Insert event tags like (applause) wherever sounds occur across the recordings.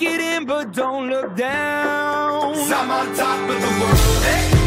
get in, but don't look down. i I'm on top of the world. Hey.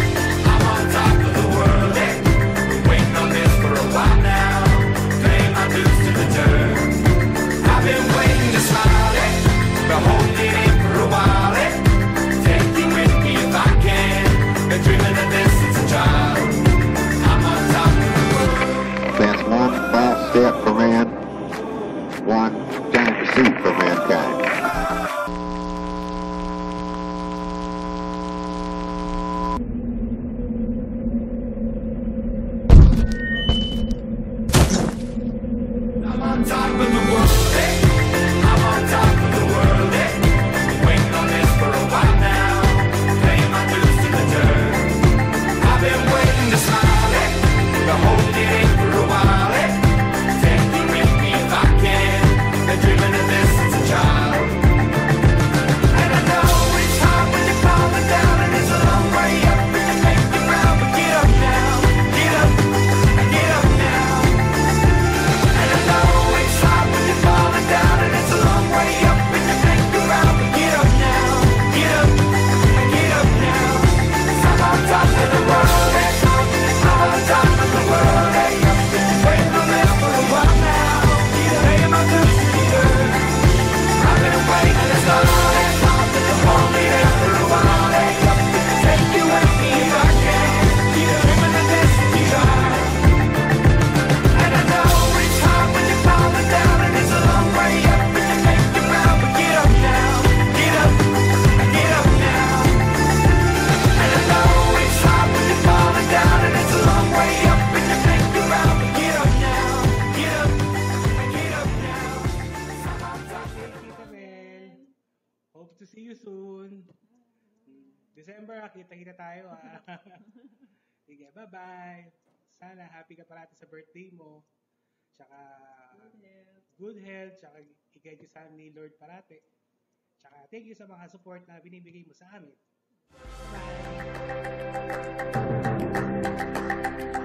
to see you soon. December, kita-kita tayo ah. (laughs) Sige, bye-bye. Sana happy ka parati sa birthday mo. Tsaka good health. Good health. Tsaka i-guide you sa ni Lord parati. Tsaka thank you sa mga support na binibigay mo sa amin. Bye!